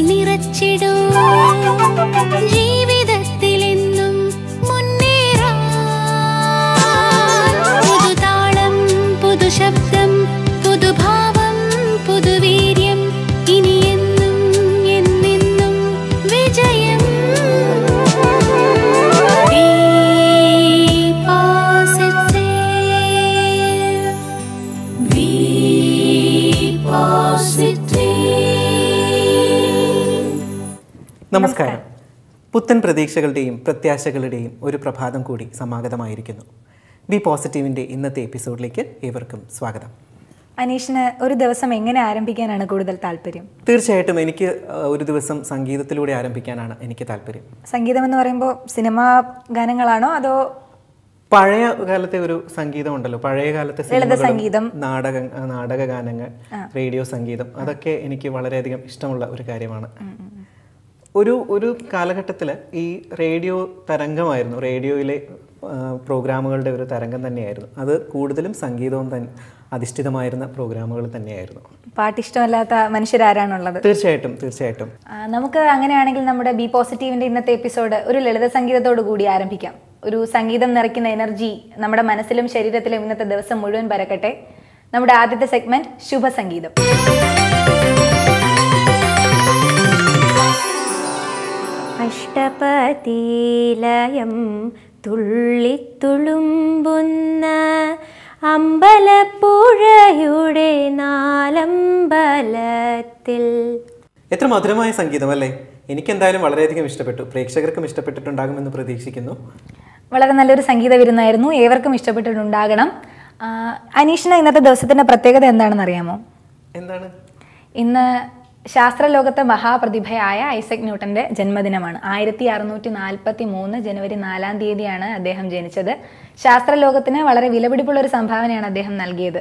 നിറച്ചിടും. ജീവി നമസ്കാരം. പുത്തൻ പ്രതീക്ഷകളുടെയും പ്രത്യാശകളുടെയും ഒരു പ്രഭാതം കൂടി സമാഗതമായിരിക്കുന്നു. ബി പോസിറ്റീവിന്റെ ഇന്നത്തെ എപ്പിസോഡിലേക്ക് ഏവർക്കും സ്വാഗതം. അനീഷിന് ഒരു ദിവസം എങ്ങനെ ആരംഭിക്കാനാണ് കൂടുതൽ താല്പര്യം? തീർച്ചയായിട്ടും എനിക്ക് ഒരു ദിവസം സംഗീതത്തിലൂടെ ആരംഭിക്കാനാണ് എനിക്ക് താല്പര്യം. സംഗീതം എന്ന് പറയുമ്പോൾ സിനിമാ ഗാനങ്ങളാണോ അതോ പഴയ കാലത്തെ ഒരു സംഗീതം ഉണ്ടല്ലോ. പഴയ കാലത്തെ സംഗീതം. നാടക നാടക ഗാനങ്ങൾ റേഡിയോ സംഗീതം അതൊക്കെ എനിക്ക് വളരെയധികം ഇഷ്ടമുള്ള ഒരു കാര്യമാണ്. ഒരു ഒരു കാലഘട്ടത്തിൽ ഈ റേഡിയോ തരംഗമായിരുന്നു. റേഡിയോയിലെ പ്രോഗ്രാമുകളുടെ ഒരു തരംഗം തന്നെയായിരുന്നു. അത് കൂടുതലും സംഗീതവും തന്നെ അധിഷ്ഠിതമായിരുന്ന പ്രോഗ്രാമുകൾ തന്നെയായിരുന്നു. പാട്ടിഷ്ടമല്ലാത്ത മനുഷ്യരാരാണുള്ളത്? തീർച്ചയായിട്ടും തീർച്ചയായിട്ടും. നമുക്ക് അങ്ങനെയാണെങ്കിൽ നമ്മുടെ ബി പോസിറ്റീവിന്റെ ഇന്നത്തെ എപ്പിസോഡ് ഒരു ലളിത സംഗീതത്തോടു കൂടി ആരംഭിക്കാം. ഒരു സംഗീതം നിറയ്ക്കുന്ന എനർജി നമ്മുടെ മനസ്സിലും ശരീരത്തിലും ഇന്നത്തെ ദിവസം മുഴുവൻ പരക്കട്ടെ. നമ്മുടെ ആദ്യത്തെ സെഗ്മെന്റ് ശുഭസംഗീതം. അഷ്ടപതിലയം തുള്ളിത്തുളുമ്പുന്ന അമ്പലപ്പുഴയുടെ നാലമ്പലത്തിൽ. എത്ര മധുരമായ സംഗീതം അല്ലേ എനിക്കെന്തായാലും വളരെയധികം ഇഷ്ടപ്പെട്ടു. പ്രേക്ഷകർക്കും ഇഷ്ടപ്പെട്ടിട്ടുണ്ടാകുമെന്ന് പ്രതീക്ഷിക്കുന്നു. വളരെ നല്ലൊരു സംഗീത വിരുന്നായിരുന്നു. ഏവർക്കും ഇഷ്ടപ്പെട്ടിട്ടുണ്ടാകണം. അനീഷിന് ഇന്നത്തെ ദിവസത്തിന്റെ പ്രത്യേകത എന്താണെന്ന് അറിയാമോ എന്താണ്? ഇന്ന് ശാസ്ത്രലോകത്തെ മഹാപ്രതിഭയായ ഐസക് ന്യൂട്ടന്റെ ജന്മദിനമാണ്. ആയിരത്തി അറുന്നൂറ്റി നാൽപ്പത്തി മൂന്ന് ജനുവരി നാലാം തീയതിയാണ് അദ്ദേഹം ജനിച്ചത്. ശാസ്ത്രലോകത്തിന് വളരെ വിലപിടിപ്പുള്ള ഒരു സംഭാവനയാണ് അദ്ദേഹം നൽകിയത്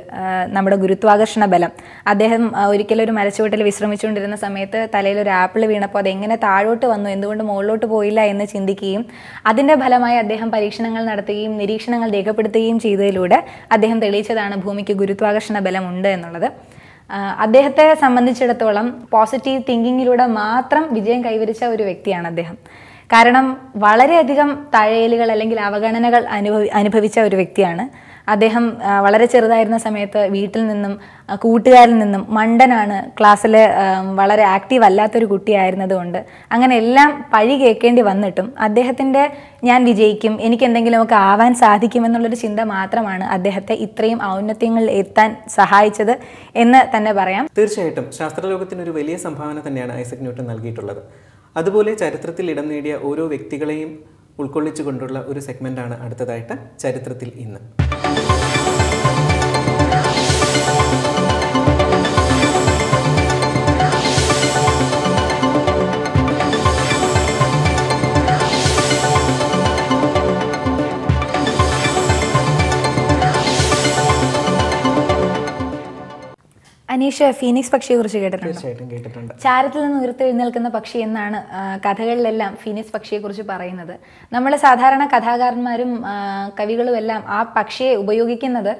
നമ്മുടെ ഗുരുത്വാകർഷണ ബലം. അദ്ദേഹം ഒരിക്കലും ഒരു മരച്ചുവട്ടിൽ വിശ്രമിച്ചുകൊണ്ടിരുന്ന സമയത്ത് തലയിൽ ഒരു ആപ്പിൾ വീണപ്പോൾ അതെങ്ങനെ താഴോട്ട് വന്നു എന്തുകൊണ്ട് മുകളിലോട്ട് പോയില്ല എന്ന് ചിന്തിക്കുകയും അതിന്റെ ഫലമായി അദ്ദേഹം പരീക്ഷണങ്ങൾ നടത്തുകയും നിരീക്ഷണങ്ങൾ രേഖപ്പെടുത്തുകയും ചെയ്തതിലൂടെ അദ്ദേഹം തെളിയിച്ചതാണ് ഭൂമിക്ക് ഗുരുത്വാകർഷണ ബലമുണ്ട് എന്നുള്ളത്. അദ്ദേഹത്തെ സംബന്ധിച്ചിടത്തോളം പോസിറ്റീവ് തിങ്കിങ്ങിലൂടെ മാത്രം വിജയം കൈവരിച്ച ഒരു വ്യക്തിയാണ് അദ്ദേഹം. കാരണം വളരെയധികം തഴയലുകൾ അല്ലെങ്കിൽ അവഗണനകൾ അനുഭവി അനുഭവിച്ച ഒരു വ്യക്തിയാണ്. അദ്ദേഹം വളരെ ചെറുതായിരുന്ന സമയത്ത് വീട്ടിൽ നിന്നും കൂട്ടുകാരിൽ നിന്നും മണ്ടനാണ് ക്ലാസ്സിൽ വളരെ ആക്റ്റീവ് അല്ലാത്തൊരു കുട്ടിയായിരുന്നതുകൊണ്ട് അങ്ങനെ എല്ലാം പഴി കേൾക്കേണ്ടി വന്നിട്ടും അദ്ദേഹത്തിന്റെ ഞാൻ വിജയിക്കും എനിക്ക് എന്തെങ്കിലുമൊക്കെ ആവാൻ സാധിക്കുമെന്നുള്ളൊരു ചിന്ത മാത്രമാണ് അദ്ദേഹത്തെ ഇത്രയും ഔന്നത്യങ്ങളിൽ എത്താൻ സഹായിച്ചത് എന്ന് തന്നെ പറയാം. തീർച്ചയായിട്ടും. ശാസ്ത്രലോകത്തിന് ഒരു വലിയ സംഭാവന തന്നെയാണ് ഐസക് ന്യൂട്ടൺ നൽകിയിട്ടുള്ളത്. അതുപോലെ ചരിത്രത്തിൽ ഇടം നേടിയ ഓരോ വ്യക്തികളെയും ഉൾക്കൊള്ളിച്ചുകൊണ്ടുള്ള ഒരു സെഗ്മെന്റാണ് അടുത്തതായിട്ട് ചരിത്രത്തിൽ ഇന്ന്. അനീഷ് ഫീനിക്സ് പക്ഷിയെ കുറിച്ച് കേട്ടിട്ടുണ്ട്? ചാരത്തിൽ നിന്ന് ഉയർത്തെഴുന്നേൽക്കുന്ന പക്ഷി എന്നാണ് കഥകളിലെല്ലാം ഫീനിക്സ് പക്ഷിയെ കുറിച്ച് പറയുന്നത്. നമ്മൾ സാധാരണ കഥാകാരന്മാരും കവികളും എല്ലാം ആ പക്ഷിയെ ഉപയോഗിക്കുന്നത്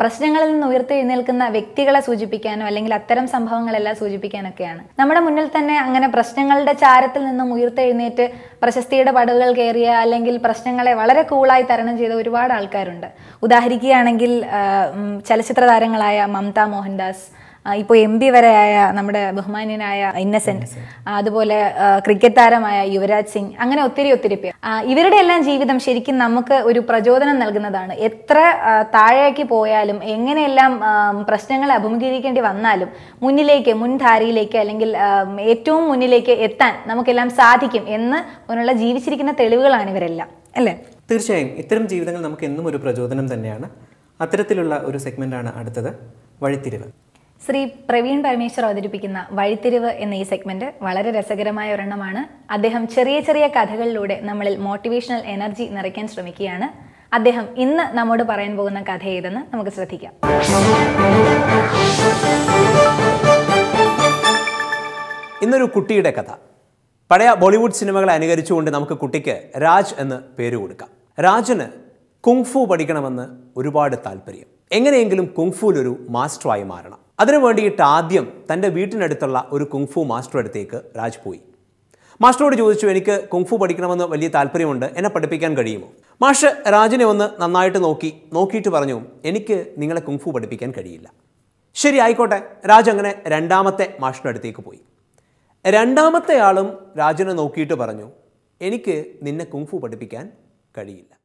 പ്രശ്നങ്ങളിൽ നിന്ന് ഉയർത്തെഴുന്നേൽക്കുന്ന വ്യക്തികളെ സൂചിപ്പിക്കാനോ അല്ലെങ്കിൽ അത്തരം സംഭവങ്ങളെല്ലാം സൂചിപ്പിക്കാനൊക്കെയാണ്. നമ്മുടെ മുന്നിൽ തന്നെ അങ്ങനെ പ്രശ്നങ്ങളുടെ ചാരത്തിൽ നിന്നും ഉയർത്തെഴുന്നേറ്റ് പ്രശസ്തിയുടെ പടവുകൾ കയറിയ അല്ലെങ്കിൽ പ്രശ്നങ്ങളെ വളരെ കൂളായി തരണം ചെയ്ത ഒരുപാട് ആൾക്കാരുണ്ട്. ഉദാഹരിക്കുകയാണെങ്കിൽ ചലച്ചിത്ര താരങ്ങളായ മമത മോഹൻദാസ് ഇപ്പോൾ എം പി വരെയായ നമ്മുടെ ബഹുമാന്യനായ ഇന്നസെന്റ് അതുപോലെ ക്രിക്കറ്റ് താരമായ യുവരാജ് സിംഗ് അങ്ങനെ ഒത്തിരി ഒത്തിരി പേർ. ഇവരുടെ എല്ലാം ജീവിതം ശരിക്കും നമുക്ക് ഒരു പ്രചോദനം നൽകുന്നതാണ്. എത്ര താഴേക്ക് പോയാലും എങ്ങനെയെല്ലാം പ്രശ്നങ്ങളെ അഭിമുഖീകരിക്കേണ്ടി വന്നാലും മുന്നിലേക്ക് മുൻധാരയിലേക്ക് അല്ലെങ്കിൽ ഏറ്റവും മുന്നിലേക്ക് എത്താൻ നമുക്കെല്ലാം സാധിക്കും എന്ന് ഉള്ള ജീവിച്ചിരിക്കുന്ന തെളിവുകളാണ് ഇവരെല്ലാം. അല്ലേ? തീർച്ചയായും. ഇത്തരം ജീവിതങ്ങൾ നമുക്ക് എന്നും ഒരു പ്രചോദനം തന്നെയാണ്. അത്തരത്തിലുള്ള ഒരു സെഗ്മെന്റ് ആണ് അടുത്തത്. വഴിത്തിരിവ്. ശ്രീ പ്രവീൺ പരമേശ്വർ അവതരിപ്പിക്കുന്ന വഴിത്തിരിവ് എന്ന ഈ സെഗ്മെന്റ് വളരെ രസകരമായ ഒരെണ്ണമാണ്. അദ്ദേഹം ചെറിയ ചെറിയ കഥകളിലൂടെ നമ്മളിൽ മോട്ടിവേഷണൽ എനർജി നിറയ്ക്കാൻ ശ്രമിക്കുകയാണ്. അദ്ദേഹം ഇന്ന് നമ്മോട് പറയാൻ പോകുന്ന കഥ ഏതെന്ന് നമുക്ക് ശ്രദ്ധിക്കാം. ഇന്നൊരു കുട്ടിയുടെ കഥ. പഴയ ബോളിവുഡ് സിനിമകളെ അനുകരിച്ചുകൊണ്ട് നമുക്ക് കുട്ടിക്ക് രാജ് എന്ന് പേര് കൊടുക്കാം. രാജിന് കുങ്ഫു പഠിക്കണമെന്ന് ഒരുപാട് താല്പര്യം. എങ്ങനെയെങ്കിലും കുങ്ഫുവിലൊരു മാസ്റ്ററായി മാറണം. അതിനു വേണ്ടിയിട്ട് ആദ്യം തന്റെ വീട്ടിനടുത്തുള്ള ഒരു കുങ്ഫു മാസ്റ്റർ അടുത്തേക്ക് രാജ് പോയി. മാസ്റ്ററോട് ചോദിച്ചു എനിക്ക് കുങ്ഫു പഠിക്കണമെന്ന് വലിയ താല്പര്യമുണ്ട്. എന്നെ പഠിപ്പിക്കാൻ കഴിയുമോ? മാഷ് രാജിനെ ഒന്ന് നന്നായിട്ട് നോക്കി നോക്കിയിട്ട് പറഞ്ഞു എനിക്ക് നിങ്ങളെ കുങ്ഫു പഠിപ്പിക്കാൻ കഴിയില്ല. ശരി ആയിക്കോട്ടെ. രാജ് അങ്ങനെ രണ്ടാമത്തെ മാഷിന്റെ അടുത്തേക്ക് പോയി. രണ്ടാമത്തെ ആളും രാജിനെ നോക്കിയിട്ട് പറഞ്ഞു എനിക്ക് നിന്നെ കുങ്ഫു പഠിപ്പിക്കാൻ കഴിയില്ല.